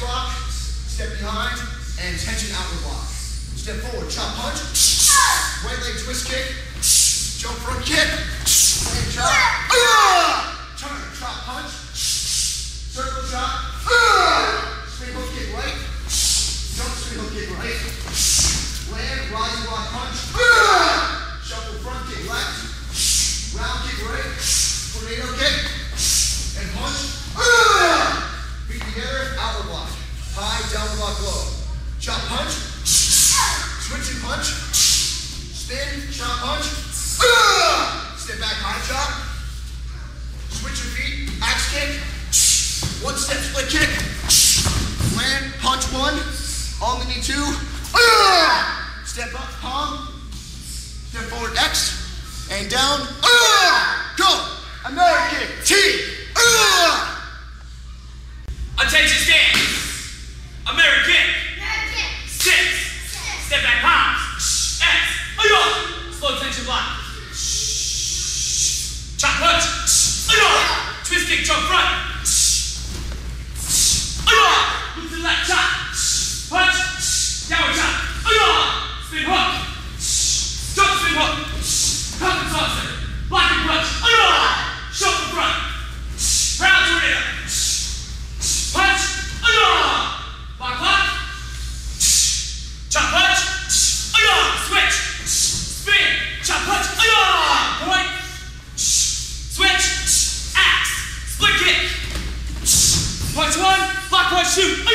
block, step behind, and tension outward block. Step forward, chop punch, right leg twist kick, jump front kick, and chop. Turn, chop punch, circle chop, spin hook kick right, jump spin hook kick right, land, rising block punch, shuffle front kick left, round kick right, tornado kick, and punch, ah! feet together, outward block, high, downward block low, chop punch, switch and punch, spin, chop punch, step back, high chop, switch your feet, axe kick, one step split kick, land, punch one, on the knee two, step up, palm, step forward, X, and down! up front. shoot.